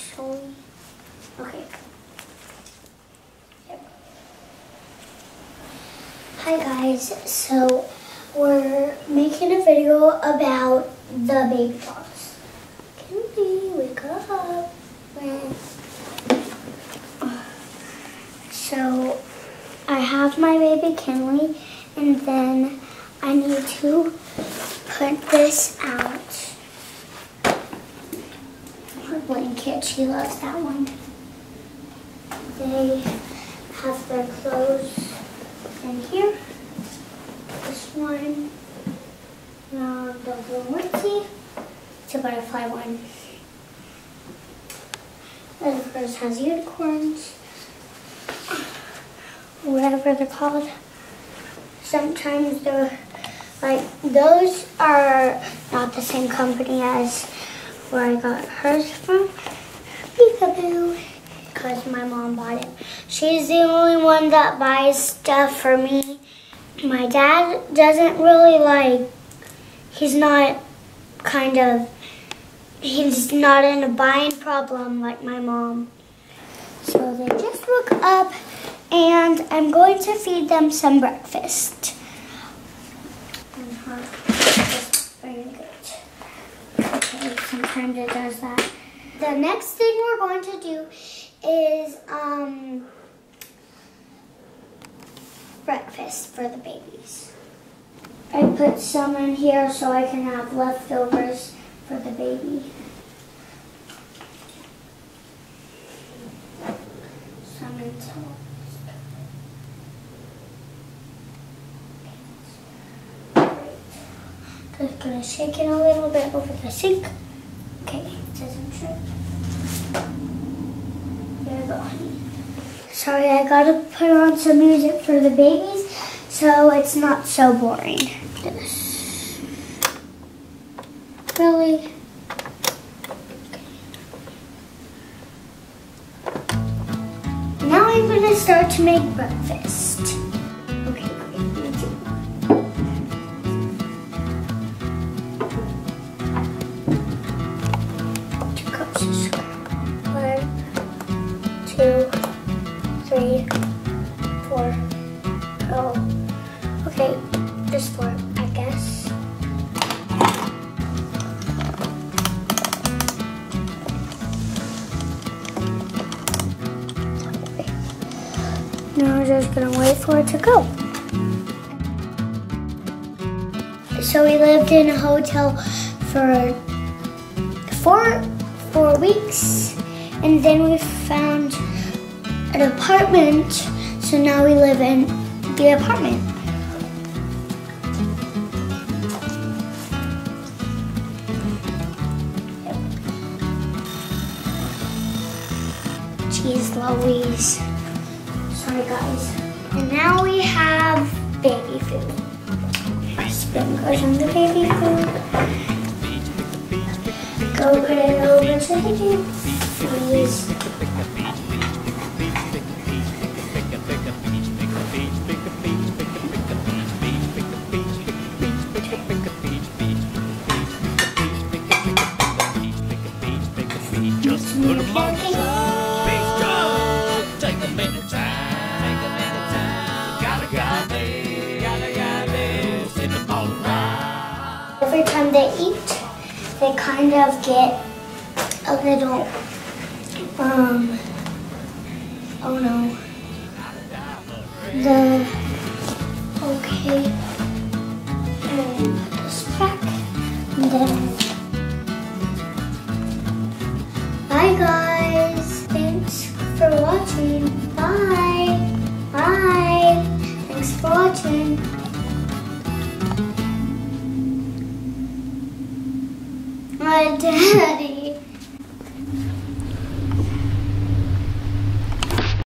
actually. Okay. Yep. Hi guys, so we're making a video about the baby dogs. Kinley, wake up. So I have my baby Kinley and then I need to put this out. She loves that one. They have their clothes in here. This one, uh, the onesie, it's a butterfly one. And of course has unicorns, whatever they're called. Sometimes they're like those are not the same company as where I got hers from. Peekaboo. Because my mom bought it. She's the only one that buys stuff for me. My dad doesn't really like, he's not kind of, he's not in a buying problem like my mom. So they just woke up and I'm going to feed them some breakfast. Uh-huh. Okay, sometimes it does that. The next thing we're going to do is um, breakfast for the babies. I put some in here so I can have leftovers for the baby. Some in Just gonna shake it a little bit over the sink. Okay, it doesn't drip. Sorry, I gotta put on some music for the babies so it's not so boring. Really? Now I'm gonna start to make breakfast. Three, four. Oh, okay, just four, I guess. Now we're just gonna wait for it to go. So we lived in a hotel for four four weeks, and then we found an apartment. So now we live in the apartment. Jeez Louise. Sorry guys. And now we have baby food. Our spoon goes on the baby food. Go put it over to the deep freeze. Put 'em on the. Take a minute time. Take a minute time. Gotta got. Gotta got. Every time they eat, they kind of get a little, um, oh no. The, okay. And back. And then, My daddy.